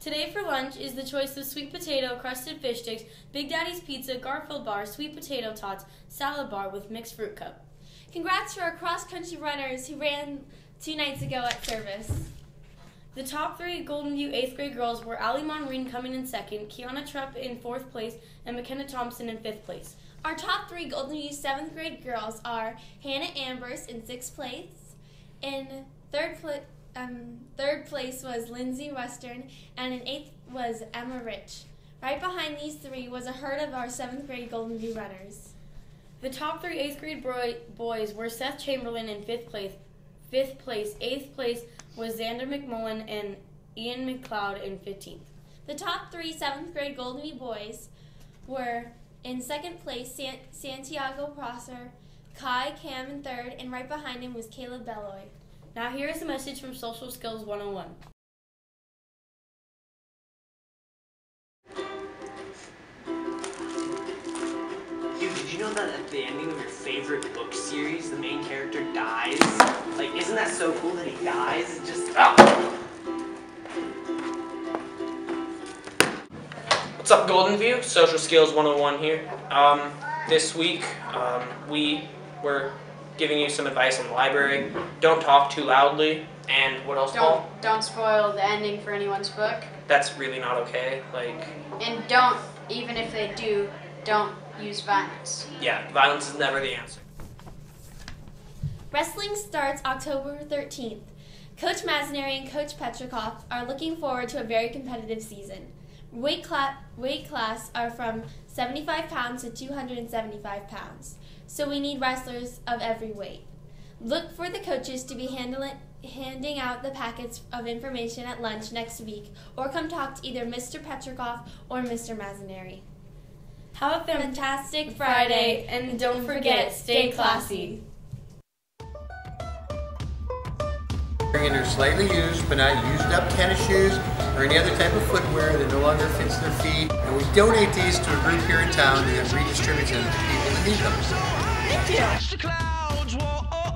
Today for lunch is the choice of sweet potato, crusted fish sticks, Big Daddy's Pizza, Garfield Bar, sweet potato tots, salad bar with mixed fruit cup. Congrats to our cross country runners who ran two nights ago at service. The top three Golden View 8th grade girls were Ali Monreen coming in second, Kiana Trupp in fourth place, and McKenna Thompson in fifth place. Our top three Golden View 7th grade girls are Hannah Ambers in sixth place. In third, pla- um, third place was Lindsay Western, and in eighth was Emma Rich. Right behind these three was a herd of our 7th grade Golden View runners. The top three eighth grade boy- boys were Seth Chamberlain in fifth place, fifth place, eighth place was Xander McMullen and Ian McLeod in 15th. The top three seventh grade Golden View boys were in second place San- Santiago Prosser, Kai Cam in third, and right behind him was Caleb Belloy. Now here is a message from Social Skills 101. Dude, did you know that at the ending of your favorite book series, the main character dies? Like, isn't that so cool that he dies? It just. Oh. What's up, Golden View? Social Skills 101 here. Um, this week, um, we were giving you some advice in the library. Don't talk too loudly. And what else, Don't Paul? don't spoil the ending for anyone's book, That's really not okay. Like, and don't even if they do, don't use violence. yeah, violence is never the answer. Wrestling starts October 13th. Coach Maznary and Coach Petrikoff are looking forward to a very competitive season. Weight, cla- weight class are from 75 pounds to 275 pounds, so we need wrestlers of every weight. Look for the coaches to be handling, handing out the packets of information at lunch next week, or come talk to either Mr. Petrikoff or Mr. Maznary. Have a fantastic Friday, and don't forget, stay classy. In slightly used but not used up tennis shoes or any other type of footwear that no longer fits their feet. And we donate these to a group here in town and then redistribute them to people that need them. Clouds roll